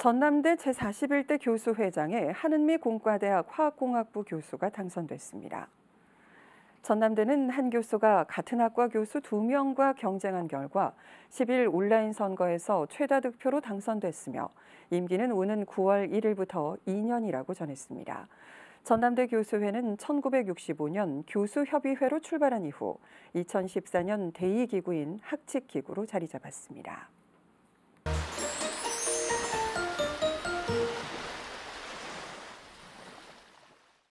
전남대 제41대 교수회장에 한은미 공과대학 화학공학부 교수가 당선됐습니다. 전남대는 한 교수가 같은 학과 교수 2명과 경쟁한 결과 10일 온라인 선거에서 최다 득표로 당선됐으며 임기는 오는 9월 1일부터 2년이라고 전했습니다. 전남대 교수회는 1965년 교수협의회로 출발한 이후 2014년 대의기구인 학칙기구로 자리 잡았습니다.